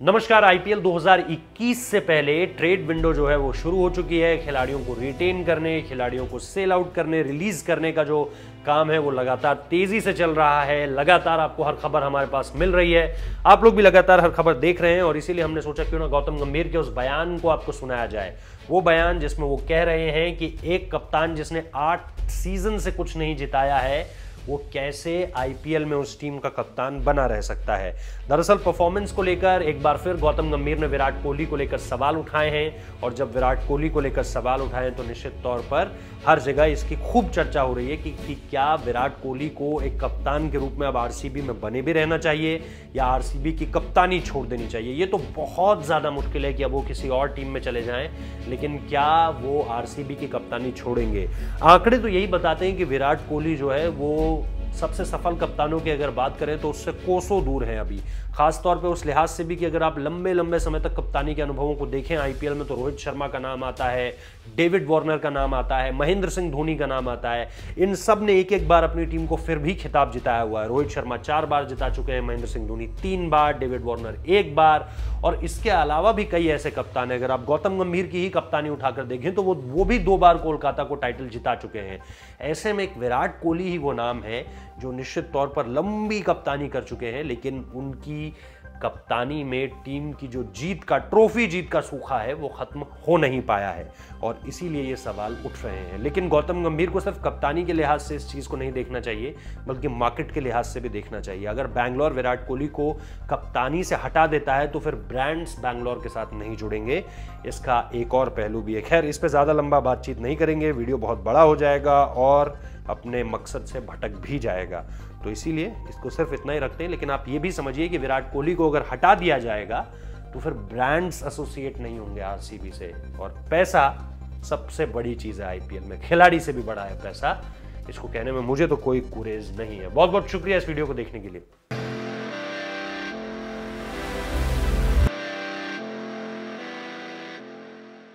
नमस्कार आईपीएल 2021 से पहले ट्रेड विंडो जो है वो शुरू हो चुकी है। खिलाड़ियों को रिटेन करने, खिलाड़ियों को सेल आउट करने रिलीज़ करने का जो काम है वो लगातार तेज़ी से चल रहा है। लगातार आपको हर खबर हमारे पास मिल रही है। आप लोग भी लगातार हर खबर देख रहे हैं और इसीलिए हमने सोचा क्यों ना गौतम गंभीर के उस बयान को आपको सुनाया जाए। वो बयान जिसमें वो कह रहे हैं कि एक कप्तान जिसने आठ सीज़न से कुछ नहीं जिताया है वो कैसे आईपीएल में उस टीम का कप्तान बना रह सकता है? दरअसल परफॉर्मेंस को लेकर एक बार फिर गौतम गंभीर ने विराट कोहली को लेकर सवाल उठाए हैं और जब विराट कोहली को लेकर सवाल उठाए तो निश्चित तौर पर हर जगह इसकी खूब चर्चा हो रही है कि, कि क्या विराट कोहली को एक कप्तान के रूप में अब आरसीबी में बने भी रहना चाहिए या आरसीबी की कप्तानी छोड़ देनी चाहिए? ये तो बहुत ज़्यादा मुश्किल है कि अब वो किसी और टीम में चले जाएँ लेकिन क्या वो आरसीबी की कप्तानी छोड़ेंगे? आंकड़े तो यही बताते हैं कि विराट कोहली जो है वो सबसे सफल कप्तानों की अगर बात करें तो उससे कोसों दूर है अभी। खास तौर पे उस लिहाज से भी कि अगर आप लंबे लंबे समय तक कप्तानी के अनुभवों को देखें, आईपीएल में तो रोहित शर्मा का नाम आता है, डेविड वार्नर का नाम आता है, महेंद्र सिंह धोनी का नाम आता है, इन सबने एक एक बार अपनी टीम को फिर भी खिताब जिताया हुआ है। रोहित शर्मा चार बार जिता चुके हैं, महेंद्र सिंह धोनी तीन बार, डेविड वार्नर एक बार और इसके अलावा भी कई ऐसे कप्तान हैं। अगर आप गौतम गंभीर की ही कप्तानी उठाकर देखें तो वो वो भी दो बार कोलकाता को टाइटल जिता चुके हैं। ऐसे में एक विराट कोहली ही वो नाम है, जो निश्चित तौर पर लंबी कप्तानी कर चुके हैं, लेकिन उनकी कप्तानी में टीम की जो जीत का, ट्रॉफी जीत का सूखा है, वो खत्म हो नहीं पाया है। और इसीलिए ये सवाल उठ रहे हैं। लेकिन गौतम गंभीर को सिर्फ़ कप्तानी के लिहाज से इस चीज़ को नहीं देखना चाहिए, बल्कि मार्केट के लिहाज से भी देखना चाहिए। अगर बैंगलोर विराट कोहली को कप्तानी से हटा देता है तो फिर ब्रांड्स बैंगलोर के साथ नहीं जुड़ेंगे। इसका एक और पहलू भी है। खैर, इस पर ज़्यादा लंबा बातचीत नहीं करेंगे। वीडियो बहुत बड़ा हो जाएगा और अपने मकसद से भटक भी जाएगा। तो इसीलिए इसको सिर्फ़ इतना ही रखते हैं, लेकिन आप ये भी समझिए कि विराट कोहली को अगर हटा दिया जाएगा तो फिर ब्रांड्स एसोसिएट नहीं होंगे आरसीबी से। और पैसा सबसे बड़ी चीज़ है आईपीएल में। खिलाड़ी से भी बड़ा है पैसा। इसको कहने में मुझे तो कोई कुरेज नहीं है। बहुत बहुत शुक्रिया इस वीडियो को देखने के लिए।